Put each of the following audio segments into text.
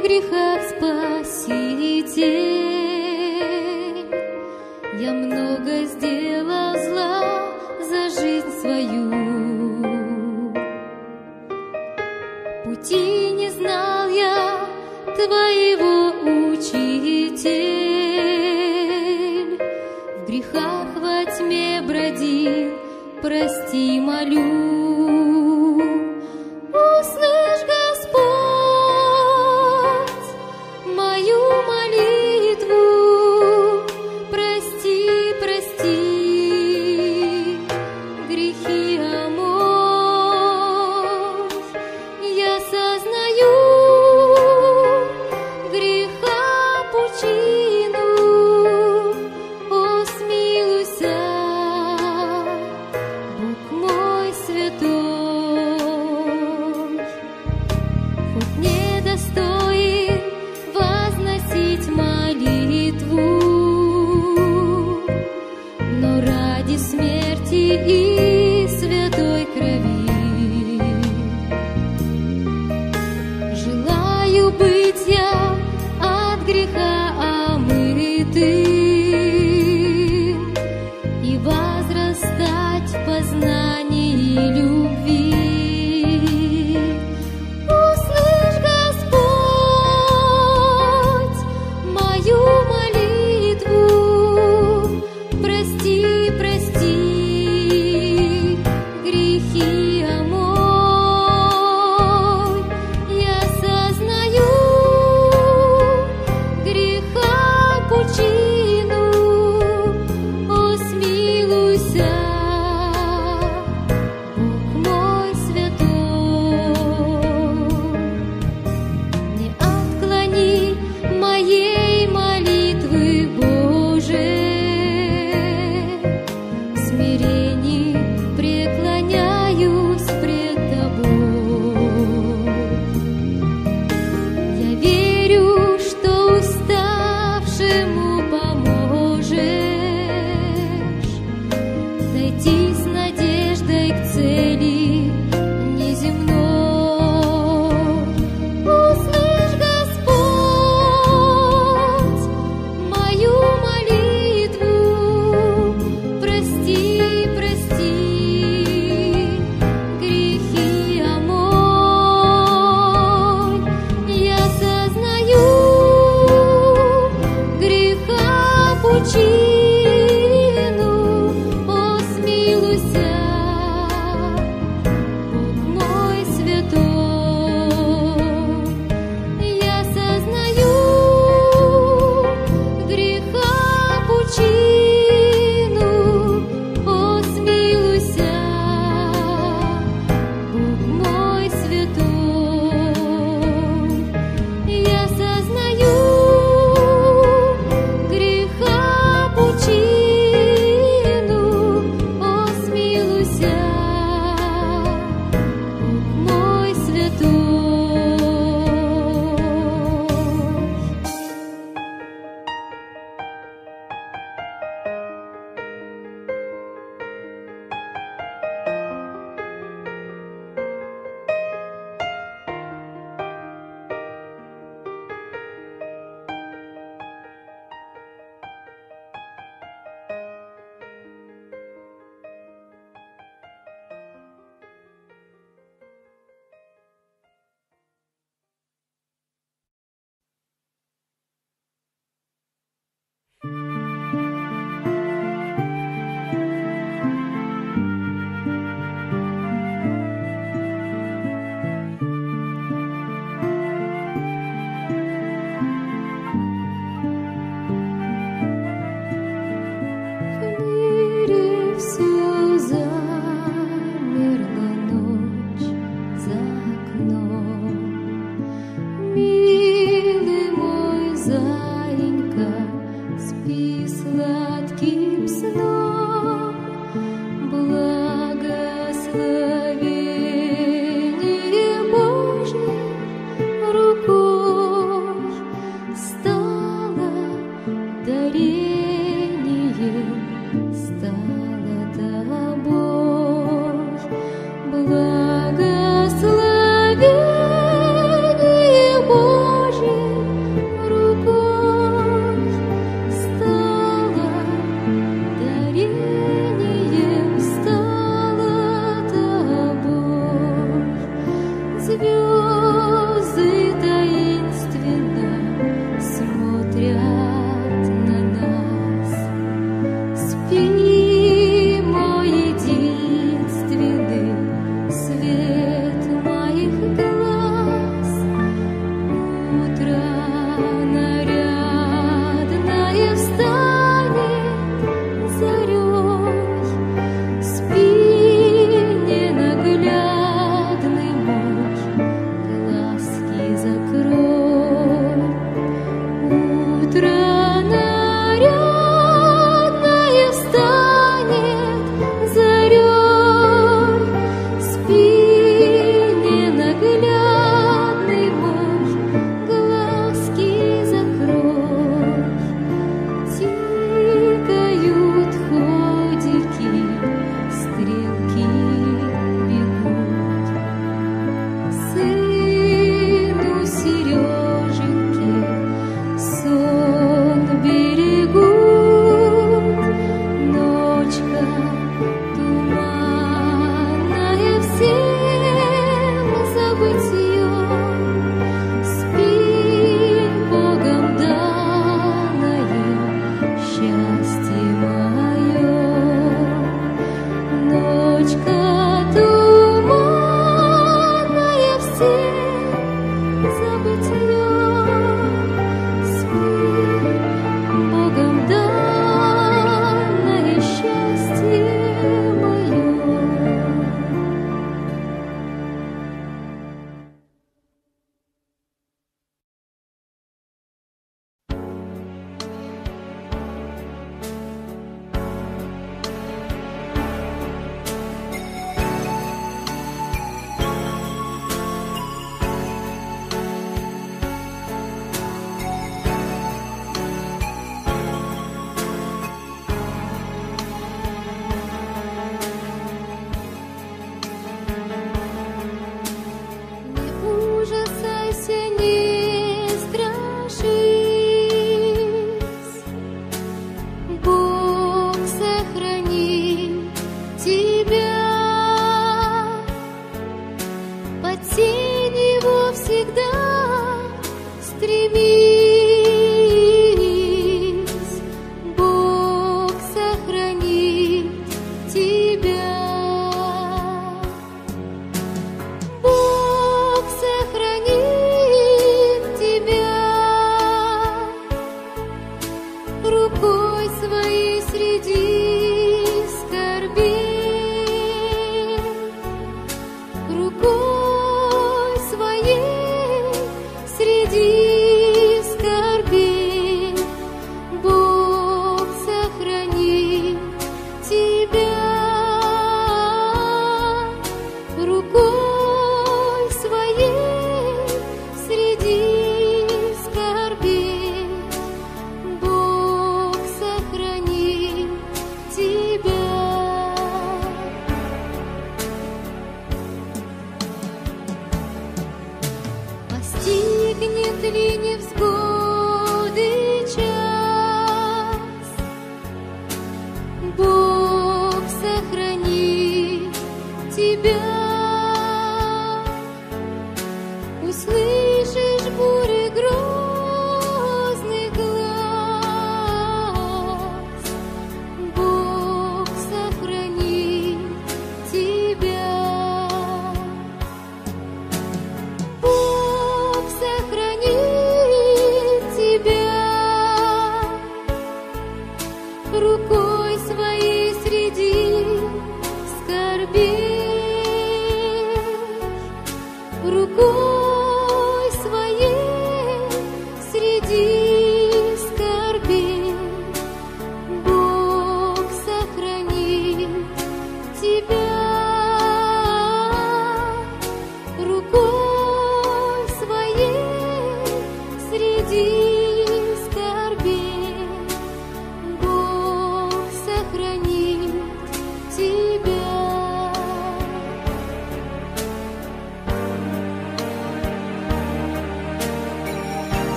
в грехах, Спаситель.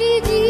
Queridinho.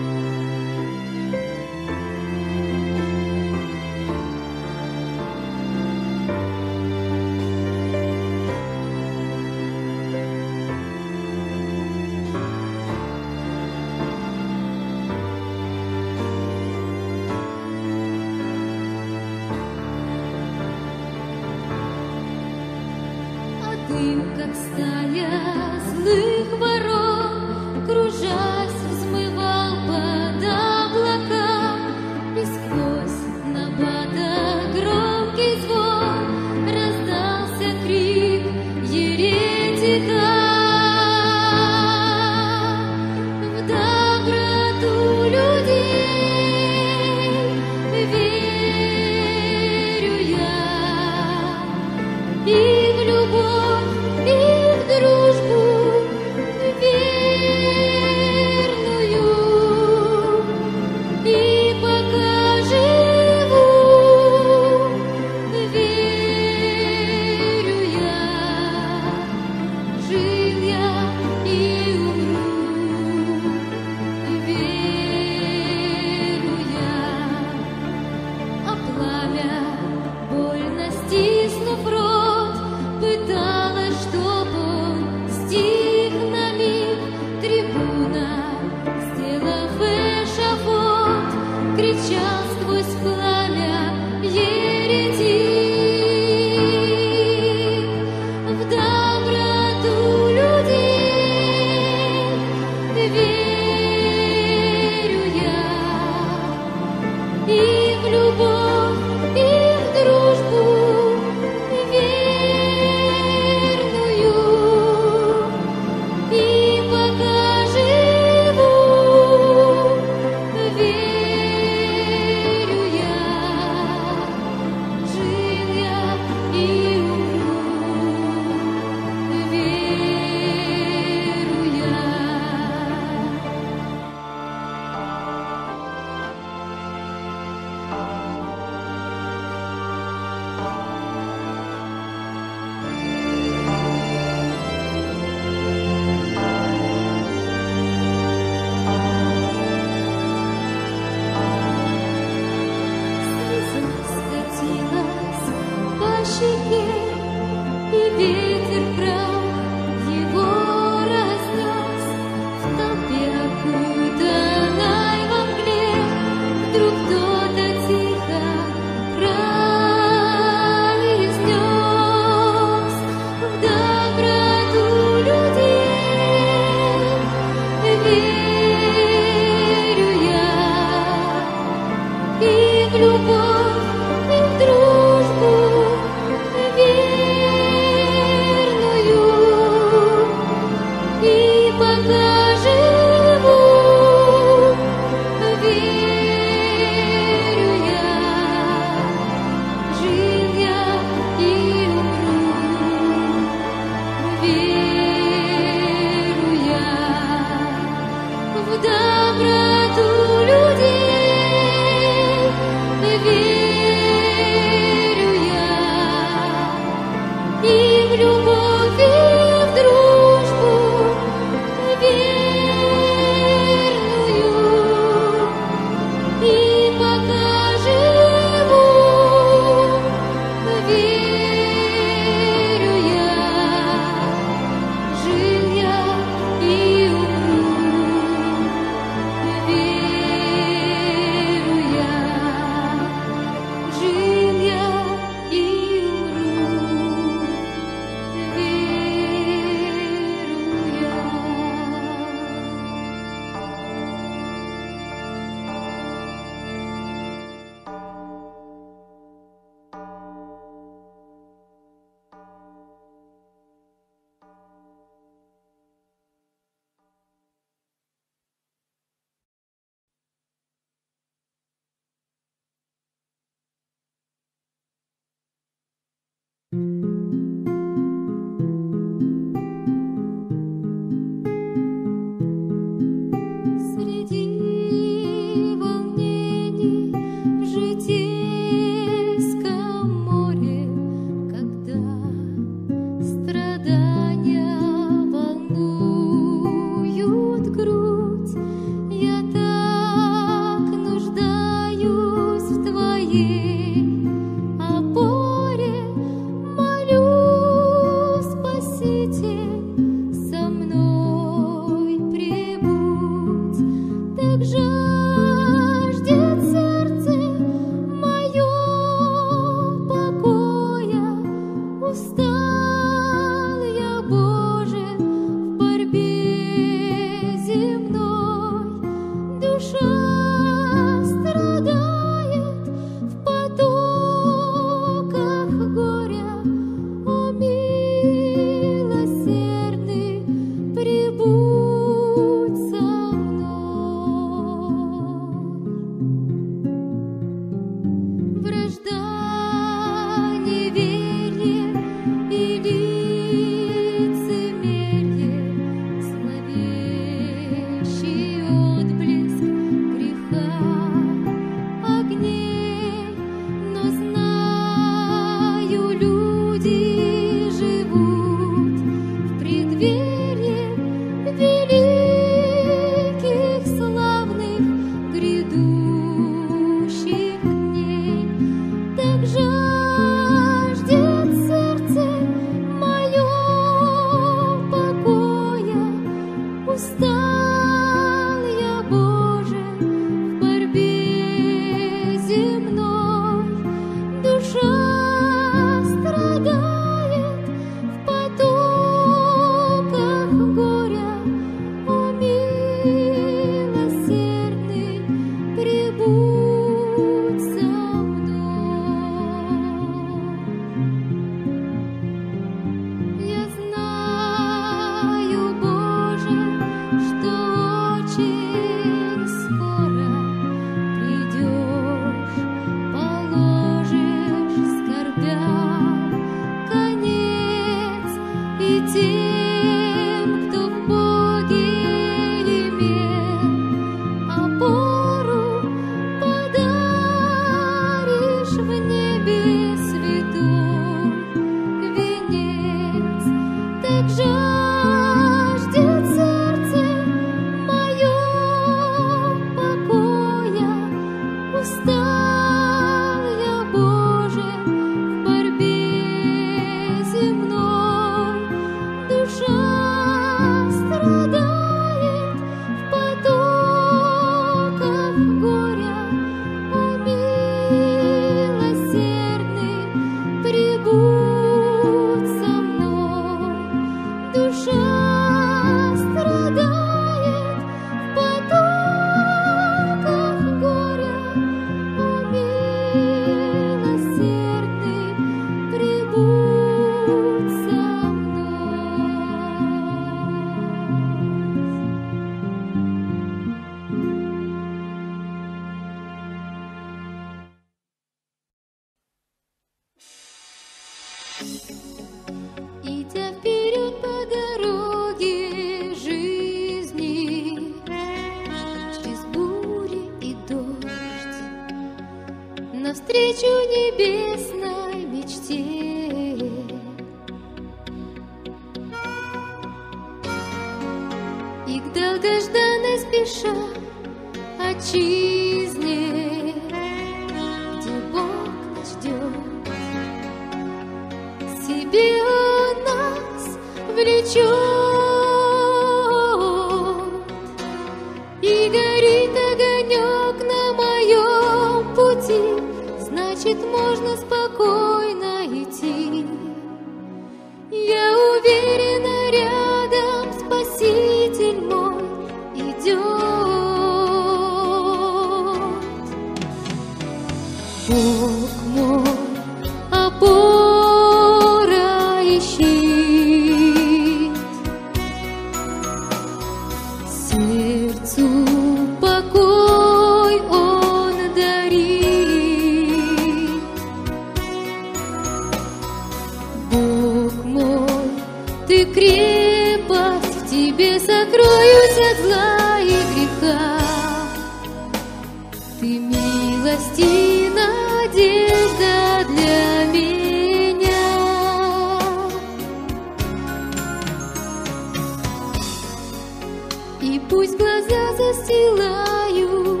Ты крепость, тебе закроюсь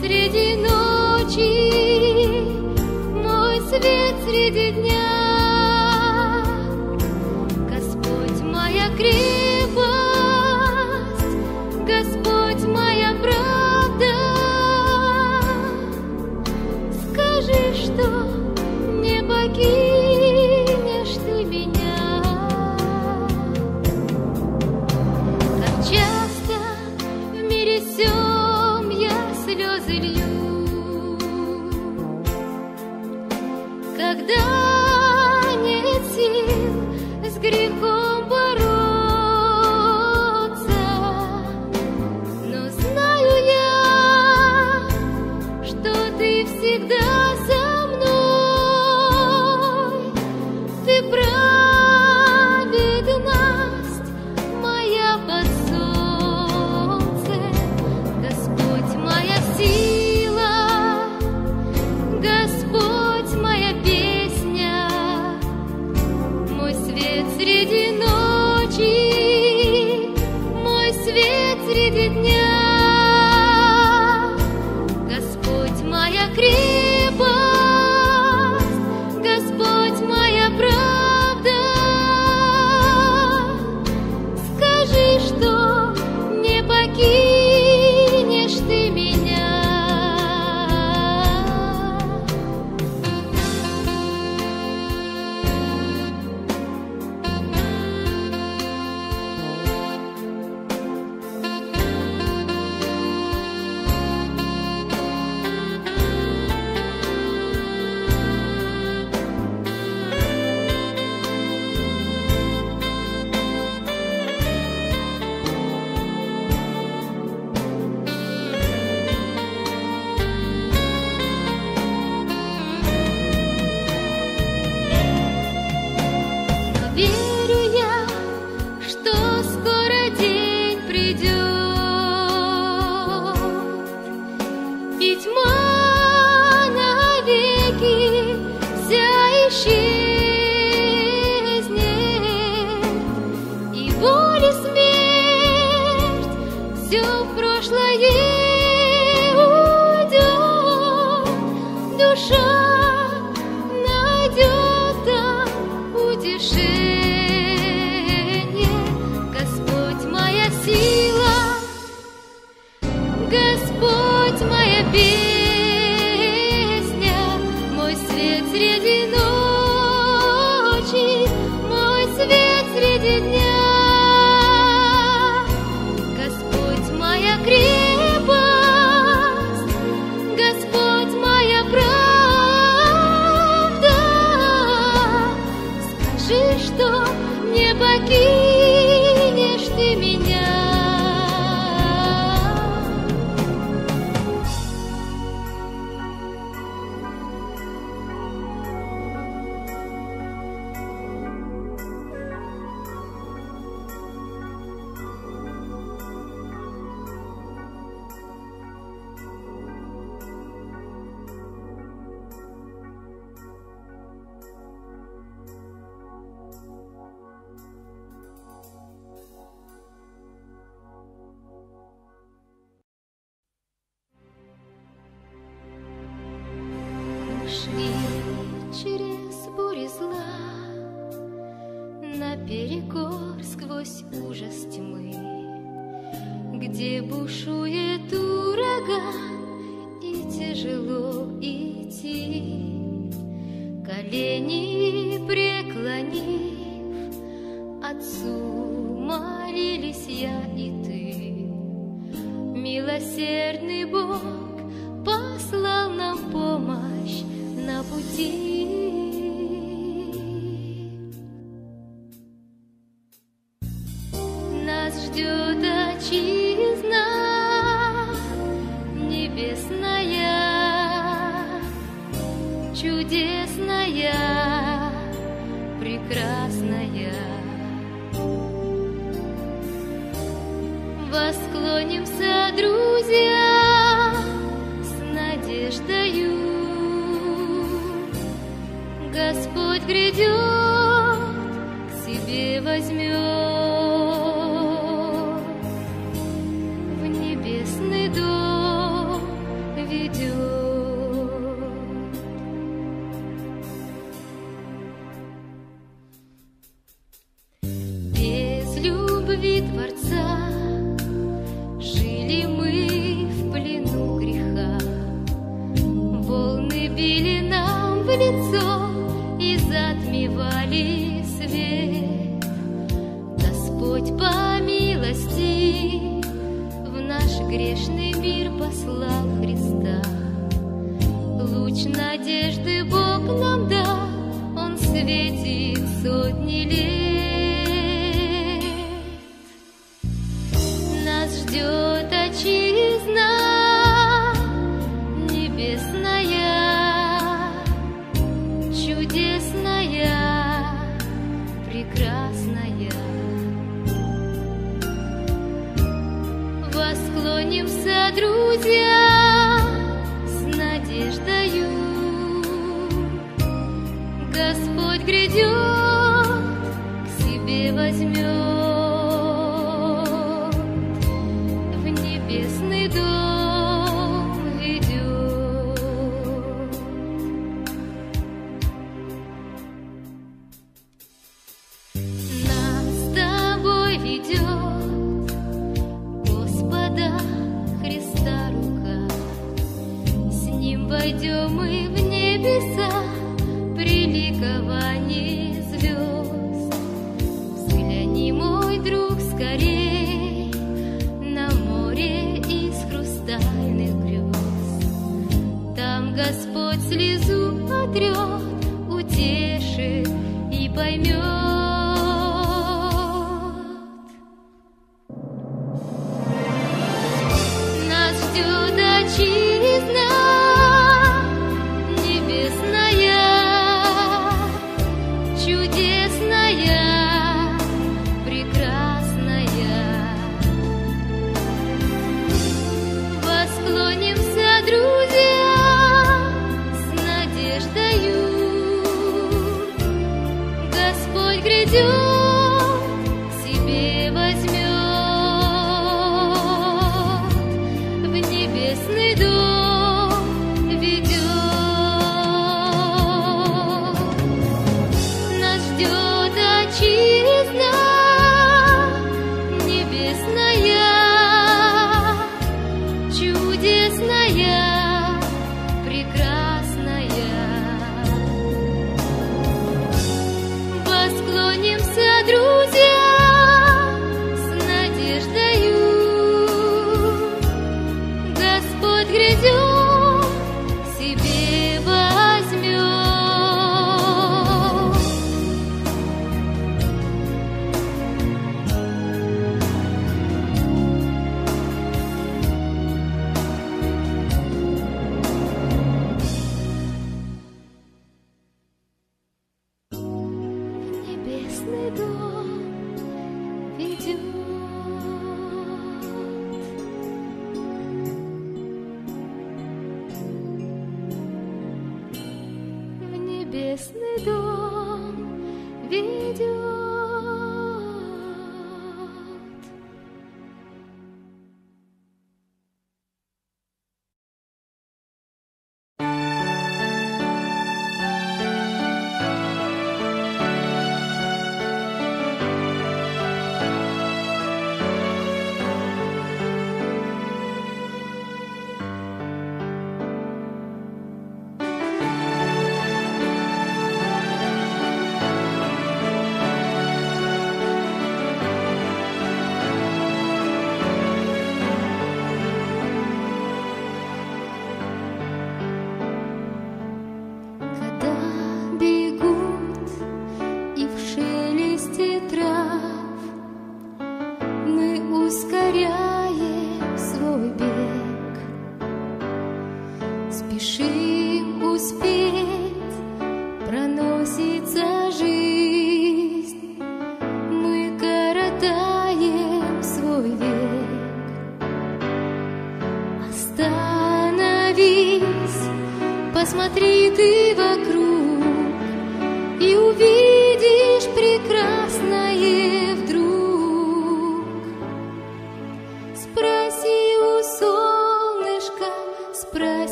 среди где бушует ураган, и тяжело идти. Колени преклонив, Отцу молились я и ты, милосердный Спроси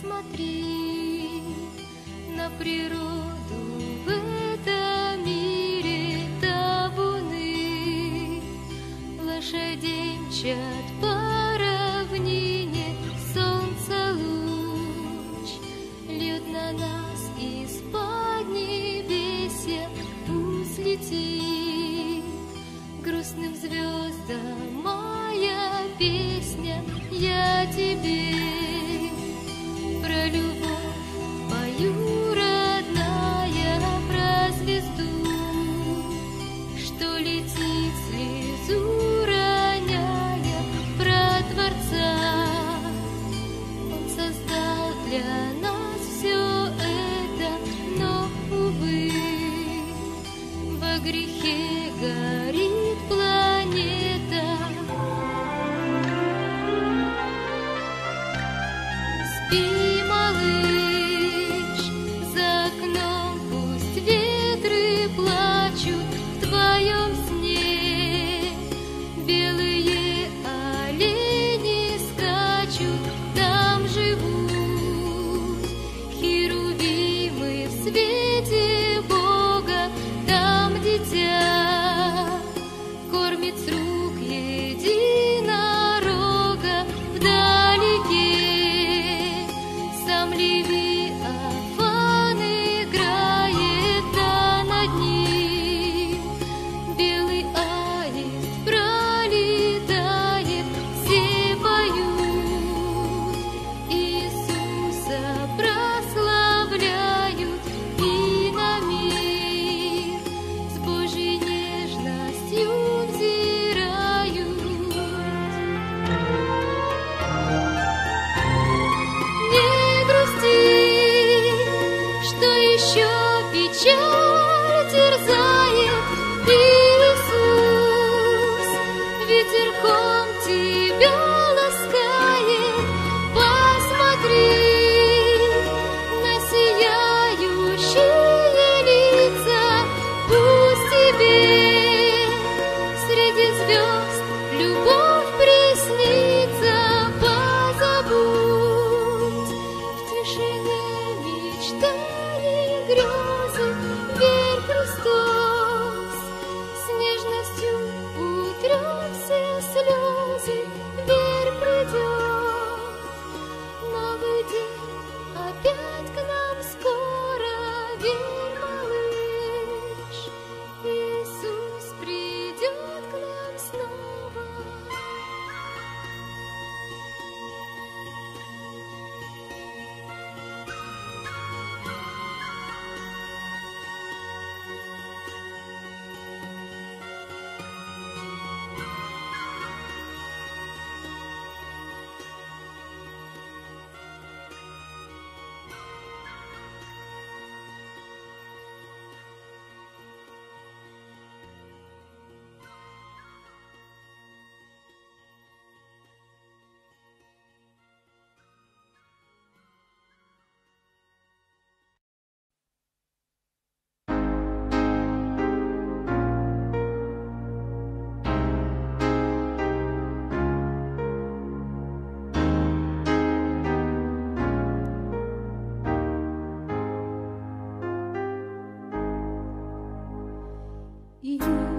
посмотри на природу в этом мире табуны. Лошадей мчат по равнине, солнце луч льет на нас из-под небесья, пусть летит грустным звездам моя песня, я тебе.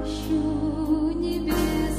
ищу небес.